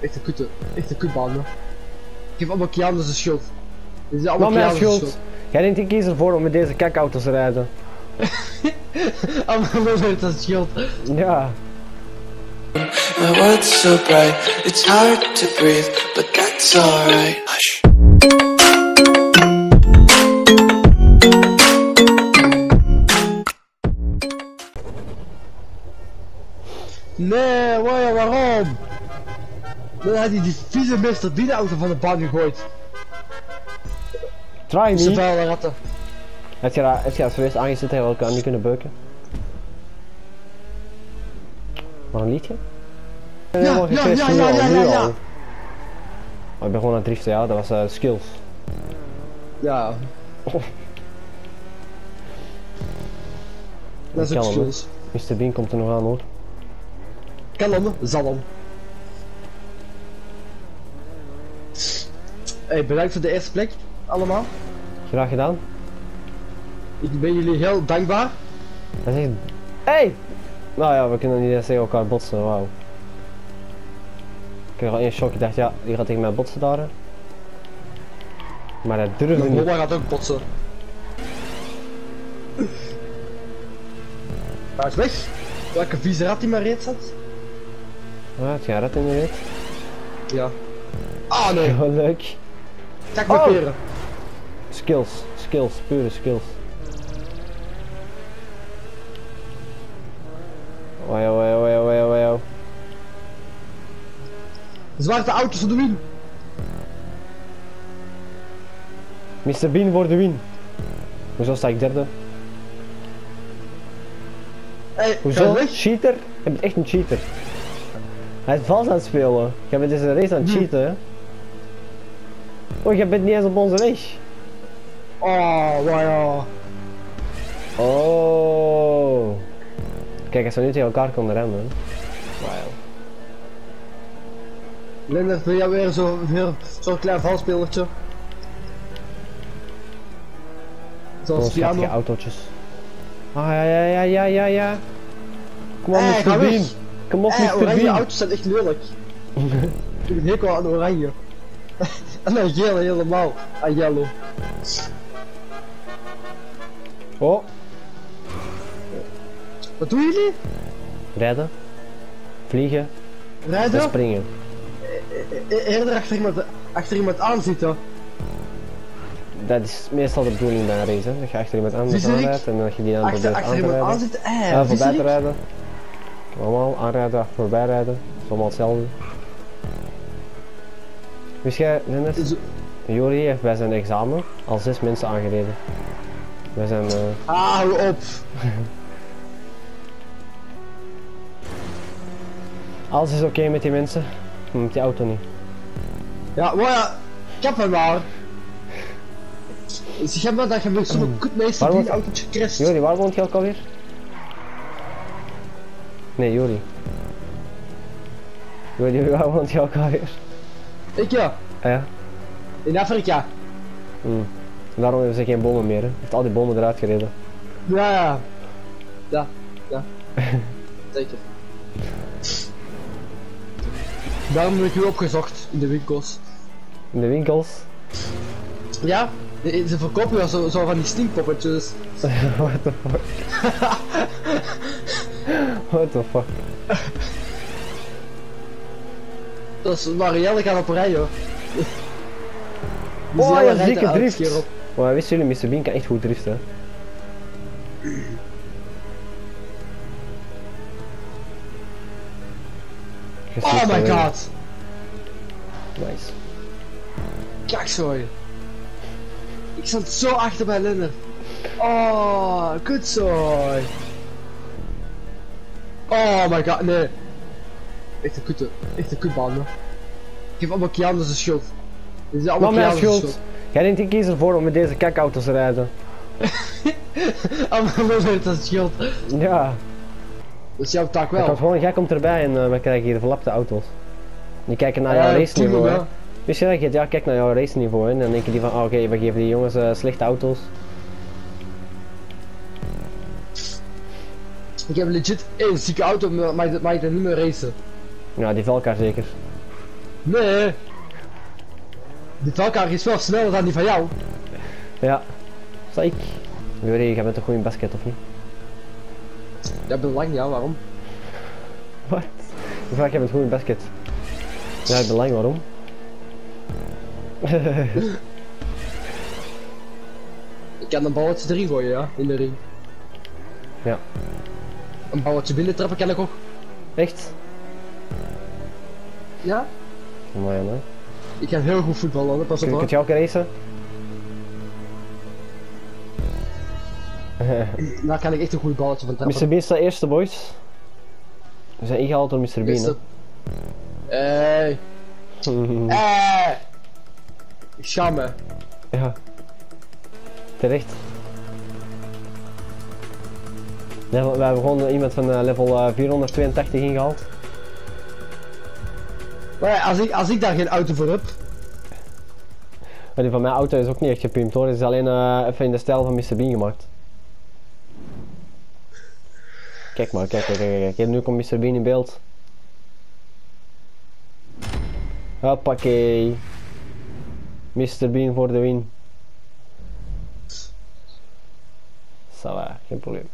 Echt een kutte, echt een kutbaan, man. Geef allemaal Kianus de schuld. Dit is allemaal mijn de schuld? Jij denkt ik kies ervoor om met deze kakauto's te rijden. Allemaal Lennart als schuld. Ja. My world's so bright, it's hard to breathe, but that's alright. Hush. Nee, waar, waarom? Dan had hij die vieze Mr. Bean auto van de baan gegooid. Try me. vuile ratten. Heb je daar, heb je daar serieus aangezet tegen elkaar niet kunnen beuken? Wat een liedje? ja, ja, ja, ja, ja, ja, ja. Oh, ik ben gewoon aan het driften, ja, dat was eh, skills. Ja. Dat is ook kan hem, skills. Mr. Bean komt er nog aan hoor. Kalm, zalm. Hey, bedankt voor de eerste plek, allemaal. Graag gedaan. Ik ben jullie heel dankbaar. Hij zegt... Hey! Nou ja, we kunnen niet eens tegen elkaar botsen, wauw. Ik kreeg al één shock, ik dacht ja, die gaat tegen mij botsen daar. Maar hij durfde Mijn niet. mama gaat ook botsen. Hij is weg. Welke vieze rat die maar reed zat? Ah, het gaat in de rit. Ja. Ah nee, Oh, leuk. Oh. Skills, skills, pure skills. Wajo, wajo, wajo, wajo, wajo. Zwarte auto's voor de win. Mr. Bean voor de win. Hoezo sta ik derde? Hey, ga Hoezo? Cheater? Je bent echt een cheater. Hij is vals aan het spelen. Jij bent deze race aan het Hm. cheaten, hè? Oh, jij bent niet eens op onze race. Oh, wow. Oh. Kijk, als we nu tegen elkaar konden remmen. hè. Wauw. Lennart, wil jij weer zo'n zo zo'n klein valspelertje? Gewoon Zoals piano. autootjes. Ah, ja, ja, ja, ja, ja, ja. Kom op, Eh, Mr. weg. Bean. Kom op, Eh, Mr. oranje auto's zijn echt lelijk. ik heb een hekel aan oranje. En dan geel helemaal. Aan yellow. Oh, Wat doen jullie? rijden. Vliegen. En Rijden? springen. E- Eerder achter iemand, achter iemand aan zitten. Dat is meestal de bedoeling bij een race, hè. Dat je achter iemand anders Viezerik. aanrijdt en dat je die Achter, probeert achter aan te iemand aan rijden. Eh, Ja, voorbij te rijden. Allemaal aanrijden, achter voorbij rijden. Dat is allemaal hetzelfde. Wist jij, Dennis? Jori heeft bij zijn examen al zes mensen aangereden. Wij zijn... eh, Ah, hou op. alles is oké met die mensen, maar met die auto niet. Ja, maar ja, ik heb hem maar. Zeg maar dat je met zo'n kutmeester Waarom die autootje crasht. Jori, waar woont je ook alweer? Nee, Jori. Jori, waar woont je ook alweer? Ik ja, Ah ja? in Afrika. Hmm. Daarom hebben ze geen bomen meer, hè. Heeft al die bomen eruit gereden. Ja, ja. Ja, ja. Zeker. Daarom heb ik u opgezocht in de winkels. In de winkels. Ja, ze verkopen wel zo, zo van die stinkpoppetjes. What the fuck? What the fuck? Dat is Marielle gaat op rijden. Oh, Marielle ja, zieke drift. keer op. Maar wisten jullie, Mr. Bean kan echt goed driften. Oh my wel, god. Nice. Kijk zo. Ik zat zo achter bij Lennart. Oh, kutzooi. Oh my god, nee. Echt een kutte, echt een kutbaan. Geef allemaal Kianus de schuld. Dit is allemaal mijn schuld. Jij denkt ik kies ervoor om met deze kakauto's te rijden. Allemaal Lennart als schuld. Ja. Dat is jouw taak Ik wel. gewoon, jij komt erbij en eh, we krijgen hier verlapte auto's. Die kijken naar jouw race niveau. Wist je dat? Je- Ja, kijk naar jouw race niveau en dan denken die van, ah, oké, we geven die jongens eh, slechte auto's. Ik heb legit één zieke auto, maar ik mag ik er niet meer racen. Ja, die elkaar zeker. Nee. Die tralkar is wel sneller dan die van jou. Ja. Zeg. Juri, jij bent een goede basket of niet? Ja, ben lang, ja, waarom? Wat? Ik vraag, jij bent goed in basket. Ja, ik ben lang, waarom? Ik kan een balletje erin gooien, ja, in de ring. Ja. Een balletje binnentrappen kan ik ook. Echt? Ja? Hè? Ik kan heel goed voetballen, pas op Kun hoor. kun je ook racen? Daar kan ik echt een goed balletje van trappen. Mr. Bean staat eerste, boys. We zijn ingehaald door Mr. Bean, hè? Hey. Hey. Schamme. ja. Terecht. We hebben gewoon iemand van eh, level eh, 482 ingehaald. Maar als ik, als ik daar geen auto voor heb. Maar die van mijn auto is ook niet echt gepimpt hoor. Het is alleen eh, even in de stijl van Mr. Bean gemaakt. Kijk maar, kijk, kijk, kijk, kijk. Nu komt Mr. Bean in beeld. Hoppakee. Mr. Bean voor de win. Ça geen probleem.